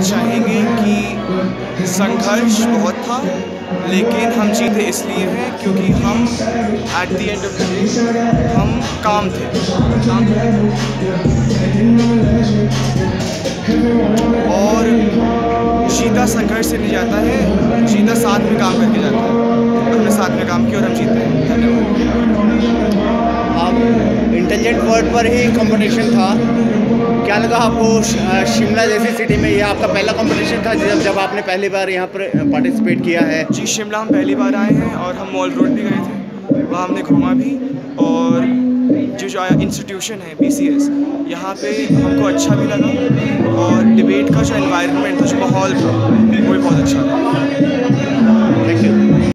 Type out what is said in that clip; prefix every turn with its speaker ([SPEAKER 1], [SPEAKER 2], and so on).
[SPEAKER 1] कहना चाहेंगे कि संघर्ष बहुत था, लेकिन हम जीते इसलिए हैं क्योंकि हम at the end of day हम काम थे। और जीता संघर्ष से नहीं जाता है, जीता साथ में काम करके जाता है। हमने साथ में काम किया और हम जीते हैं। धन्यवाद।
[SPEAKER 2] आप इंटेलिजेंट वर्ड पर ही कंपटीशन था। क्या लगा आपको शिमला जैसी सिटी में ये आपका पहला कंपटीशन था जब जब आपने पहली बार यहाँ पर पार्टिसिपेट किया है?
[SPEAKER 1] जी, शिमला हम पहली बार आए हैं और हम मॉल रोड भी गए थे। वहाँ हमने घूमा भी और जो जो इंस्टीट्यूशन है बी सी एस यहाँ पर हमको अच्छा भी लगा और डिबेट का जो इन्वायरमेंट था, जो माहौल था